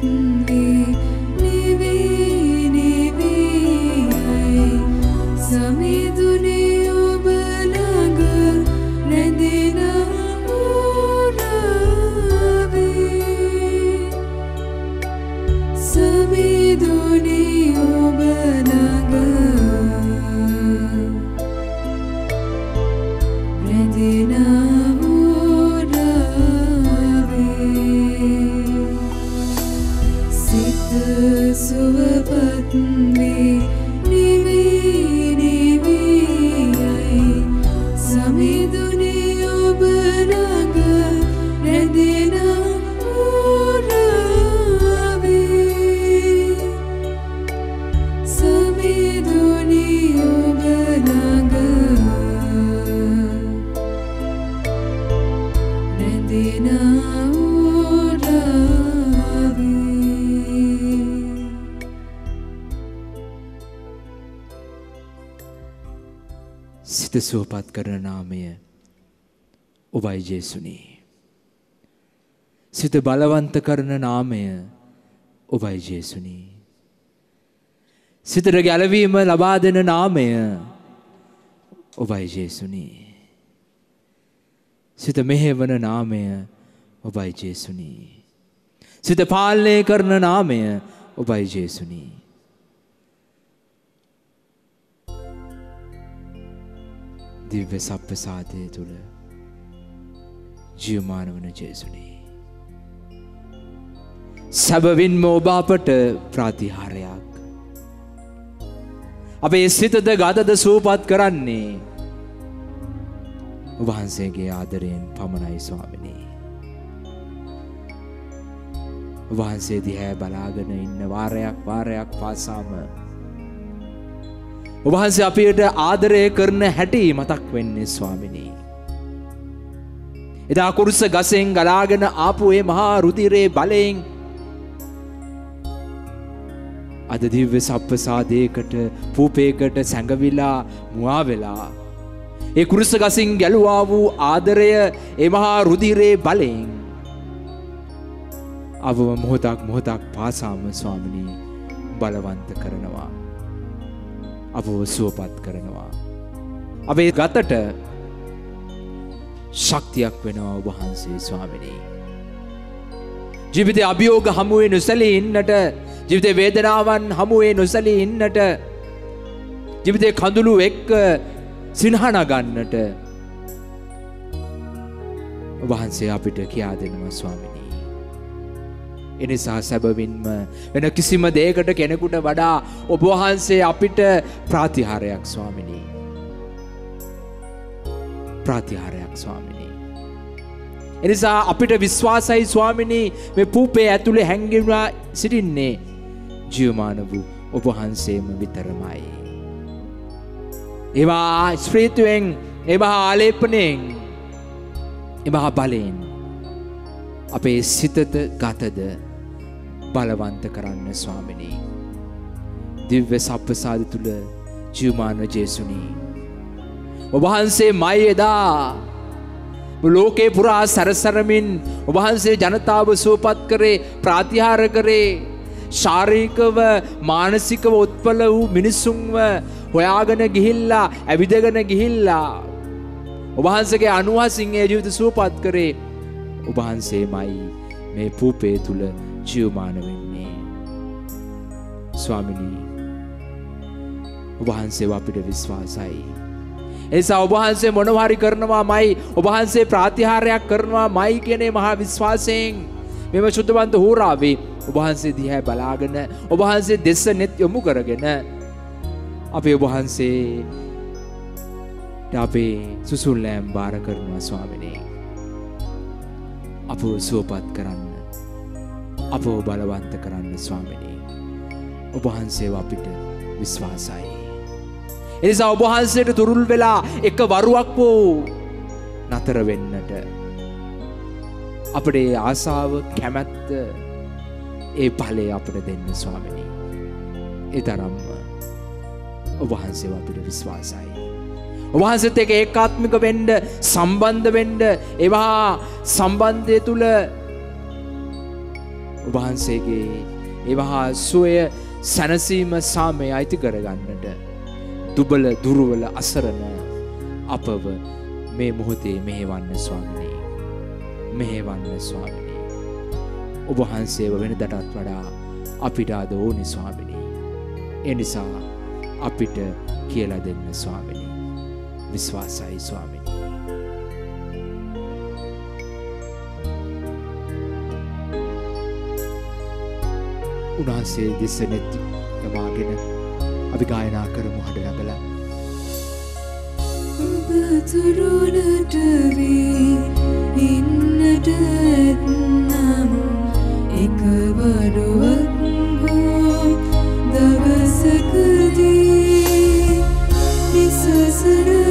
සුවපත් සුවපත් වේ නිවී. සුවපත් කරන නාමය ඔබයි ජේසුනි. සිත බලවන්ත කරන නාමය ඔබයි ජේසුනි. සිතට ගැලවීම ලබා දෙන නාමය ඔබයි ජේසුනි. සිත මෙහෙවන නාමය ඔබයි ජේසුනි. සිත පාලනය කරන නාමය ඔබයි ජේසුනි. දිව්‍ය සප්පසාදය තුළ ජීවමාන වන ජේසුනී. සැබවින්ම ඔබ අපට ප්‍රාතිහාරයක්. අපේ සිතද ගතද සූපත් කරන්නේ වහන්සේගේ ආදරයෙන් පමණයි ස්වාමිනී. වහන්සේ දිහැ බලාගෙන ඉන්න වාරයක් වාරයක් පාසාම ඔබහන්සේ අපියට ආදරය කරන හැටි මතක් වෙන්නේ ස්වාමිනී. එදා කුරුස ගසෙන් ගලාගෙන ආපු ඒ මහා රුදිරේ බලයෙන් අද දිව්‍ය සප්පසාදයකට පූපයකට සැඟවිලා මුවා වෙලා. ඒ කුරුස ගසින් ගැලුවා වූ ආදරය එමහා රුදිරේ බලයෙන්. අවව මොහොතක් මොහොතක් පාසාම ස්වාමිනී බලවන්ත කරනවා. අපව සුවපත් කරනවා. අපේ ගතට ශක්තියක් වෙනවා ඔබහන්සේ ස්වාමිනී. ජීවිත අභියෝග හමුවේ නොසැලී ඉන්නට ජීවිත වේදනාවන් හමුවේ නොසැලී ඉන්නට ජීවිතය කඳුළු එක්ක සිනහනගන්නට වහන්සේ අපිට කියා දෙනවා ස්වාමිනී. එනිසා සැබවින්ම වෙන කිසිම දේකට කෙනෙකුට වඩා ඔබවහන්සේ අපිට ප්‍රාතිහාරයක් ස්වාමිනී. ප්‍රාතිහාරයක් ස්වාමිනී. එනිසා අපිට විශ්වාසයි ස්වාමිනී මේ පූපේ ඇතුළේ හැංගෙවා සිටින්නේ ජියමාන වූ ඔබහන්සේම විතරමයි. ඒවා ස්ප්‍රීතුවෙන් එබහා ආලේපනයෙන් එබහා බලයෙන් අපේ සිතද ගතද බලවන්ත කරන්න ස්වාමිනී. දිව්‍ය සප්පසාද තුළ ජීවමාන ජේසුනී. ඔබහන්සේ මයි එදා ලෝකේ පුරා සැරසරමින් ඔබහන්සේ ජනතාව සුවපත් කරේ ප්‍රාතිහාර කරේ ශාරීකව මානසිකව උත්පල වූ මිනිස්සුන්ව හොයාගෙන ගිහිල්ලා ඇවිදගෙන ගිහිල්ලා ඔබහන්සගේ අනුවසිංහය ජීවිත සුවපත් කරේ ඔබහන්සේමයි මේ පූපේ තුළ ජියවමාන වෙන්නේ. ස්වාමිනී ඔබහන්සේ අපිට විශ්වාසයි. එනිසා ඔබහන්සේ මොනවාරි කරනවා මයි ඔබහන්සේ ප්‍රාතිහාරයක් කරනවා මයි කියනේ මහා විශ්වාසයෙන් මෙම ශුද්ධවන්ත හෝරාවේ ඔබහන්සේ දිහැ බලාගෙන ඔබහන්සේ දෙස්ස නෙත් යොමු කරගෙන අපේ ඔබහන්සේ අපේ සුසුල්ලෑම් භාර කරනවා ස්වාමිනේ. අපව සුවපත් කරන්න අපව බලවන්ත කරන්න ස්වාමිනී. ඔබහන්සේ අපිට විශ්වාසයි. එනිසා ඔබහන්සේට තුරුල් වෙලා එක වරුවක් වූ නතර වෙන්නට. අපට ඒ ආසාව කැමැත්ත ඒ පලේ අපට දෙන්න ස්වාමිනී. ඒ තරම්ම ඔබහන්සේ අපිට විශ්වාසයි. ඔබහන්සත් එක ඒකාත්මික වෙන්ඩ සම්බන්ධ වෙන්ඩ එවා සම්බන්ධය තුළ ඔබහන්සේගේ එවහා සුවය සැනසීම සාමය අයිති කරගන්නට දුබල දුරුවල අසරණ අපව මේ මොහොතේ මෙහෙවන්න ස්වාමිනී. මෙහෙවන්න ස්වාමිනී. ඔබහන්සේව වෙන දටත් වඩා අපිට අද ඕනි ස්වාමිනී. එනිසා අපිට කියලා දෙන්න ස්වාමිනී. විශ්වාසයි ස්වාමිනී. උන්වහන්සේ දෙස නැති යවාගෙන අපි ගායනා කරමු හඬ නගලා. ඔබ තුරුලට වී ඉන්නට ඇත්නම් එක වරුවක් හෝ දවසකදී විසසර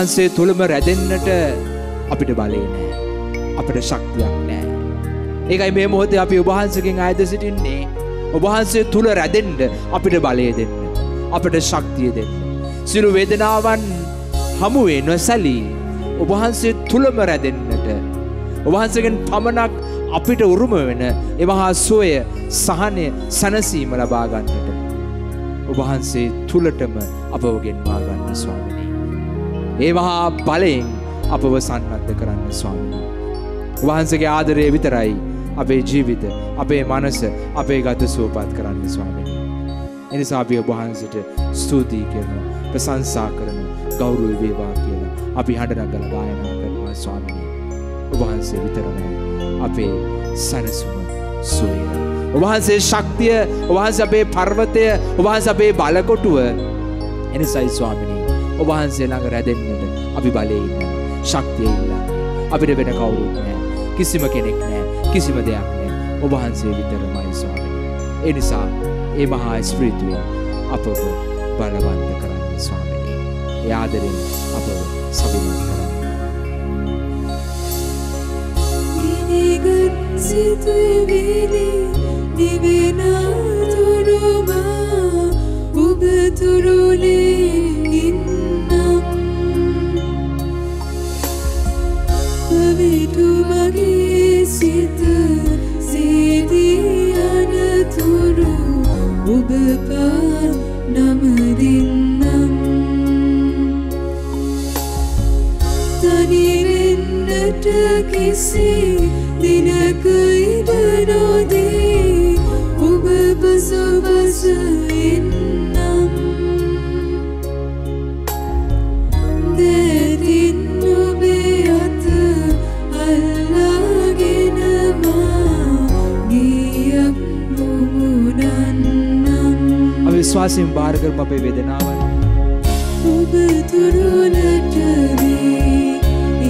ඔබහන්සේ තුළම රැදෙන්නට අපිට බලේ නෑ. අපිට ශක්තියක් නෑ. ඒකයි මේ මොහොතේ අපි ඔබහන්සකින් අයද සිටින්නේ. ඔබහන්සේ තුළ රැදෙන්ඩ අපිට බලය දෙන්න. අපට ශක්තිය දෙන්න. සිරු වේදනාවන් හමුවේ නොසැලී ඔබහන්සේ තුළම රැදෙන්නට ඔබහන්සගෙන් පමණක් අපිට උරුම වෙන එමහා සුවය සහනය සැනසීම ලබාගන්නට ඔබහන්සේ තුළටම අපව ගෙන්වා ගන්න ස්වාමිනී. ඒ මහා බලයෙන් අපව සන්නද්ධ කරන්න ස්වාමිනී. වහන්සගේ ආදරය විතරයි අපේ ජීවිත අපේ මනස අපේ ගත සූපත් කරන්න ස්වාමිනී. එනිසා අපි ඔබහන්සට ස්තුතියි කරන ප්‍රසංසා කරන ගෞරුව වේවා කියලා අපි හඬනගල ගායනා කරනවා ස්වාමිනී. ඔබහන්සේ විතරම අපේ සැනසුම සුවය. ඔබහන්සේ ශක්තිය ඔබහන්ස අපේ පර්වතය ඔබහන්ස අපේ බලකොටුව එනිසයි ස්වාමිනී ඔබහන්සේ ළඟ රැදෙන්න්නට අපි බලඉන්න ශක්තිය ඉල්ලා අපිට වෙන කවුරුත් නෑ කිසිම කෙනෙක් නෑ කිසිම දෙයක් නෑ ඔබහන්සේ විතරමයි ස්වාමිනී. එනිසා ඒ මහා ස්ප්‍රීතුවෙන් අපව බලවන්ත කරන්න ස්වාමිනී. ඒ ආදරෙන් අපව සවිමත් කරන්න. ඉනිගත් සිතුවිලි නිවෙනතුරුමා ඔබ තුරුලේ ඉන්නම් පවිටු මගේ සිත සේදී අනතුරු ඔබ පා නමදින්නම්. තනිවෙන්නට කිසි දිනක ඉඩ නොදී විශ්වාසයෙන් බාර කරමු අපේ වේදනාවන්. ඔබ තුරුලට වී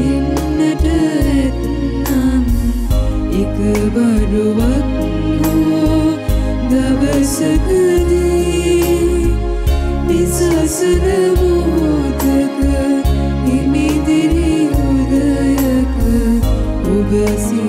ඉන්නට ඇත්නම් එක බරුවක් හෝ දවසකදී නිසසන මොහොතක හිමිදිරි උදයක ඔබ සිරුරේ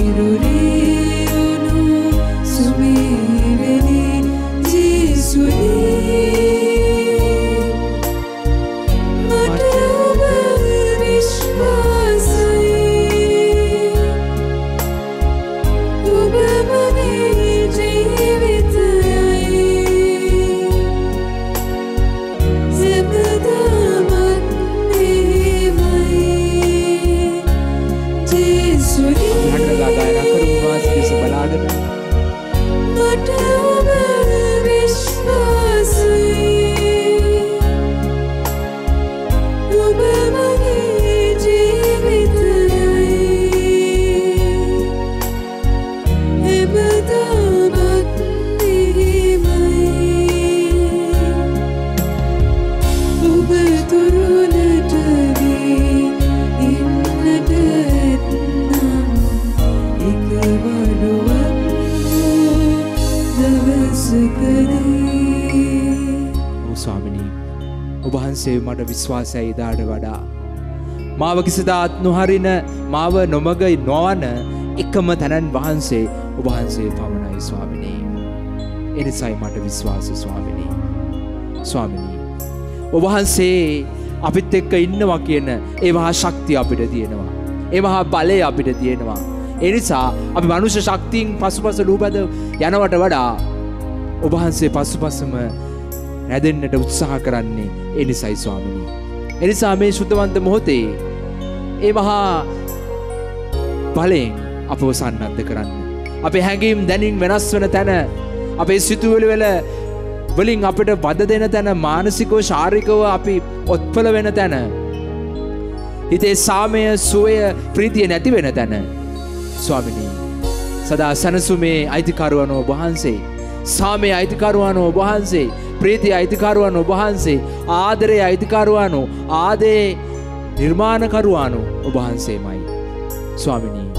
විශ්වාසයි එදාට වඩා. මාව කිසිදාත් නොහරින මාව නොමග නොවන එකම තැනන් වහන්සේ ඔබ වහන්සේ පමණයි ස්වාමිනී. එනිසයි මට විශ්වාස ස්වාමිනී. ස්වාමිනී ඔබ වහන්සේ අපිත් එක්ක ඉන්නවා කියන ඒ මහා ශක්තිය අපිට තියෙනවා. ඒ මහා බලය අපිට තියෙනවා. ඒ නිසා අපි මනුෂ්‍ය ශක්තියින් පසුපස ලූපද යනවට වඩා ඔබ වහන්සේ පසුපසම රැදෙන්නට උත්සාහ කරන්නේ ඒ නිසයි ස්වාමිනී. එනිසා මේ ශුද්ධවන්ත මොහොතේ ඒ මහා බලයෙන් අපව සන්නද්ධ කරන්න. අපේ හැඟීම් දැනින් වෙනස් වන තැන අපේ සිතුවල වෙල වලින් අපිට වද දෙන තැන මානසිකව ශාරිකව අපි ඔත්පල වෙන තැන. හිතේ සාමය සුවය ප්‍රීතිය නැති වෙන තැන. ස්වාමිනී සදා සැනසුමේ අයිතිකරුවනෝ වහන්සේ. සාමය අයිතිකරුවනෝ වහන්සේ ප්‍රීතිය අයිතිකරුවන් ඔබහන්සේ ආදරය අයිතිකරුවානු ආදේ නිර්මාණකරුවානු ඔබහන්සේමයි. ස්වාමිනී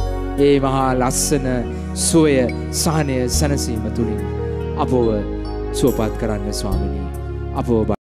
ඒ මහා ලස්සන සුවය සහනය සැනසීම තුළින් අපව සුවපත් කරන්න ස්වාමිනී අපෝ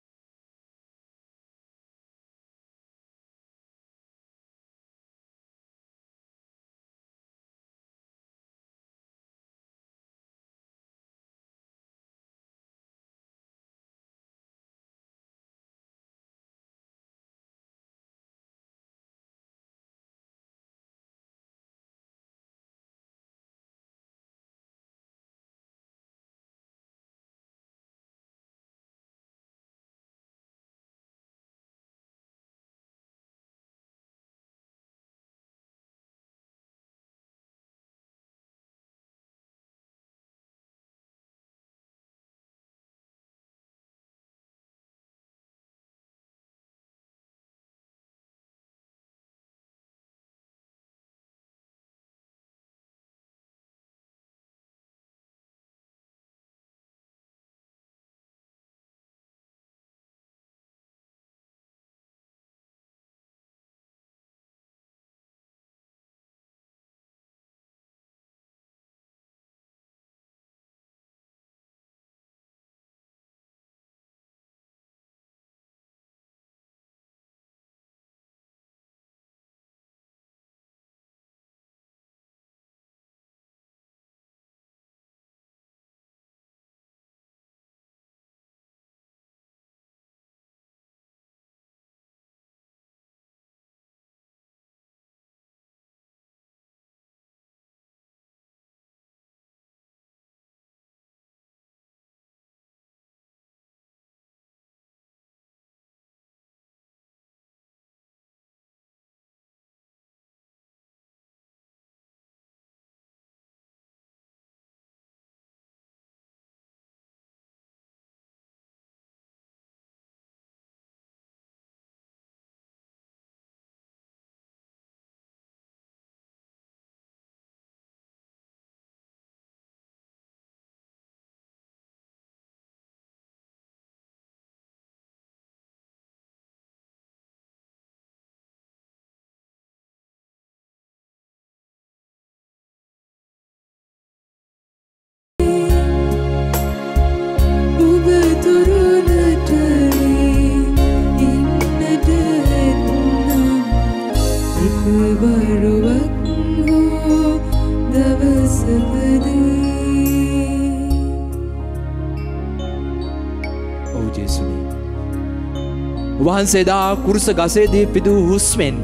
වහන්සේදා කුරුස ගසේදී පිදූ හුස්මෙන්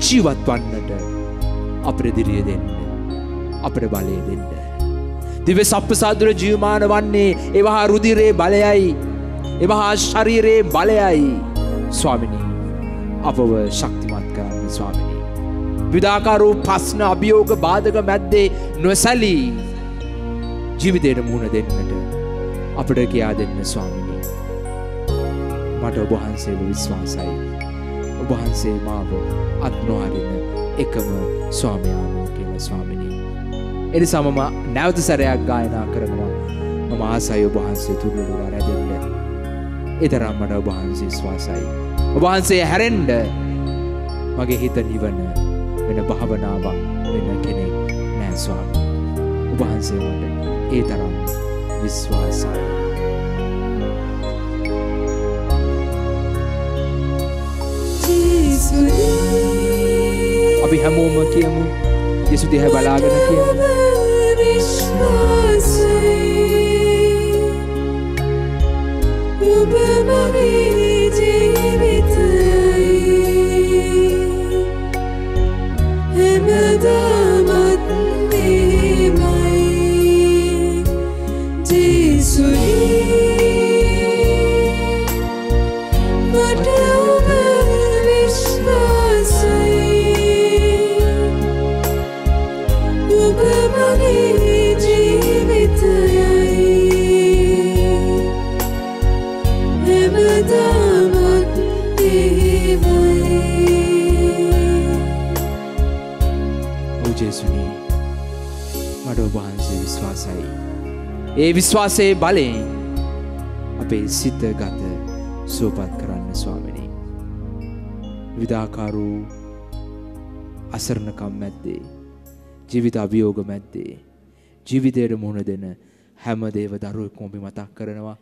ජීවත් වන්නට අප්‍රදිරිය දෙන්න. අපට බලය දෙන්න. දිව සප්පසාදුර ජීවමාන වන්නේ එවහා රුදිරේ බලයයි එවහා ශරීරයේ බලයයි ස්වාමිනී අපව ශක්තිමත් කරන්න ස්වාමිනී. විදාකාරූ පස්න අභියෝග බාධක මැද්දේ නොසැලී ජීවිතයට මුණ දෙන්නට අපට කියා දෙන්න ස්වාමිනී. මට ඔබහන්සේව විශ්වාසයි. ඔබහන්සේ මාව අත්නොහරින එකම ස්වාමයානෝ කියල ස්වාමිනී. එනිසා මම නැවත සැරයක් ගායනා කරනවා මම ආසයි ඔබහන්සේ තුරුළුලා රැදෙන්ට. එතරම් මට ඔබහන්සේ ස්වාසයි. ඔබහන්සේ හැරෙන්ඩ මගේ හිත නිවන වෙන භාවනාවක් වෙන කෙනෙක් නෑස්වාමී. ඔබහන්සේ මට ඒ තරම් විශ්වාසයි. අපි හැමෝම කියමු යේසු දිහා බලාගෙන කියමු ඔබ මගේ මට ඔබ වහන්සේ විශ්වාසයි. ඒ විශ්වාසයේ බලයෙන් අපේ සිත ගත සුවපත් කරන්න ස්වාමිනී. විවිධාකාර වූ අසරණකම් මැද්දේ ජීවිත අභියෝග මැද්දේ ජීවිතයට මුහුණ දෙන හැම දේව දරුවෙක්ම අපි මතක් කරනවා?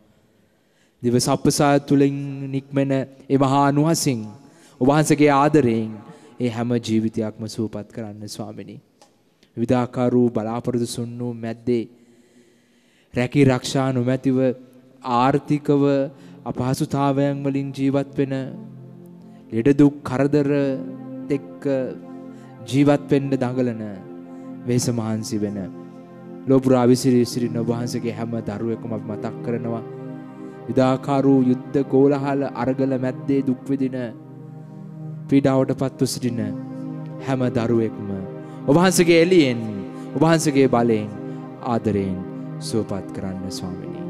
දිව සප්පසා තුළින් නික්මෙන ඒ මහා අනුහසින් ඔබහන්සගේ ආදරයෙන් ඒ හැම ජීවිතයක්ම සූපත් කරන්න ස්වාමිනි. විධාකාර වූ බලාපොරොතු සුන්නූ මැද්දේ රැකී රක්ෂා නොමැතිව ආර්ථිකව අපහසුතාවයන් වලින් ජීවත් වෙන ලෙඩදුක් කරදර එක්ක ජීවත් වෙන්න දඟලන වෙහෙස මහන්සි වෙන ලෝපුරා විසිරී සිටින ඔබවහන්සේගේ හැම දරුවෙකුම අපි මතක් කරනවා. විදාකාර වූ යුද්ධ කෝලහල අරගල මැද්දේ දුක් විඳින පීඩාවට පත්ව සිටින හැම දරුවෙක්ම ඔබවහන්සේගේ එළියෙන් ඔබවහන්සේගේ බලයෙන් ආදරයෙන් සුවපත් කරන්න ස්වාමිනී.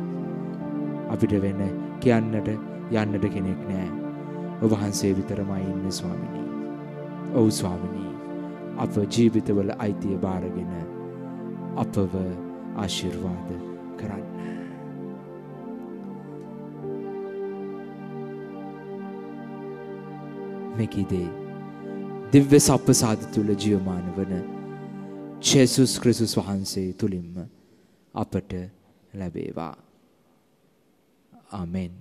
අපිට වෙන කියන්නට යන්නට කෙනෙක් නෑ. ඔබවහන්සේ විතරමයි ඉන්න ස්වාමිනී. ඔව් ස්වාමිනී. අප ජීවිතවල අයිතිය බාරගෙන අපව ආශිර්වාද කරන්න. මෙකිදේ දිව්‍ය සප්පසාධ තුළ ජියමාන වන චෙසුස් ක්‍රිසුස් වහන්සේ තුළින්ම අපට ලැබේවා. ආමෙන්.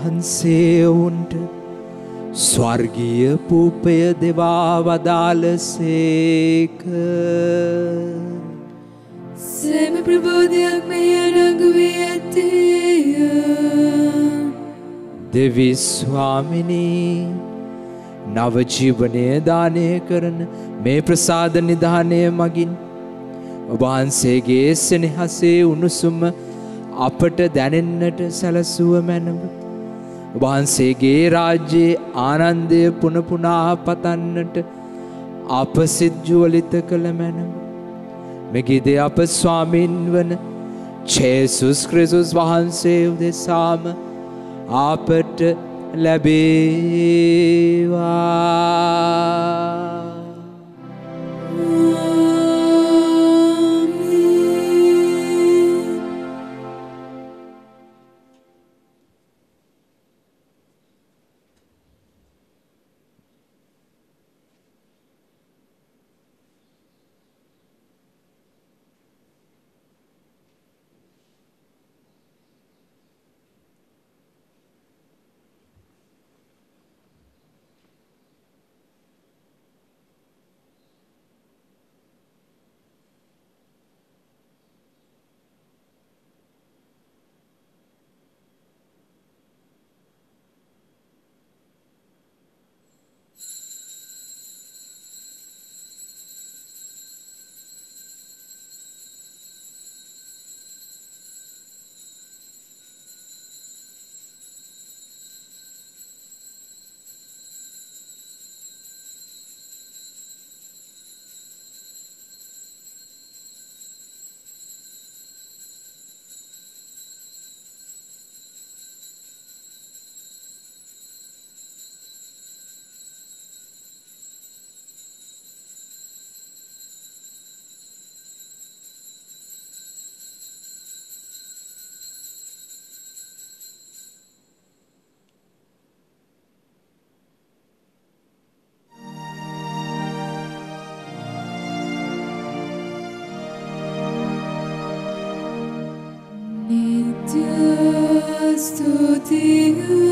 උන්වහන්සේ ඔවුන්ට ස්වර්ගීය පූපය දෙවා වදාලසේක සෑම ප්‍රබෝධයක් මෙහි අඩංගුවී ඇත්තේය. දෙවිස්වාමිනී නවජීවනය දානය කරන මේ ප්‍රසාද නිධානය මගින් ඔබහන්සේගේ සෙනෙහසේ උණුසුම අපට දැනෙන්නට සැලසුව මැනව. ඔබහන්සේගේ රාජ්‍යයේ ආනන්දය පුනපුනා පතන්නට අප සිද්ජුවලිත කළ මැනව. මෙගිද අප ස්වාමින් වන චේසුස් ක්‍රිසුස් වහන්සේ උදෙසාම අපට ලැබේවා. to you.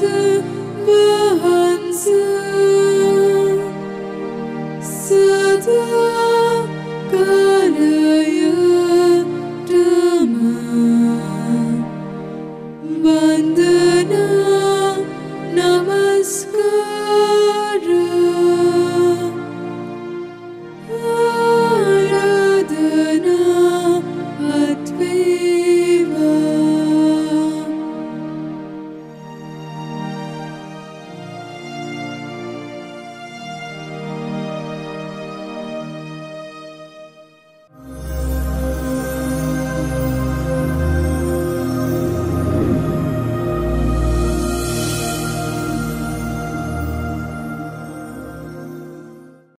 de me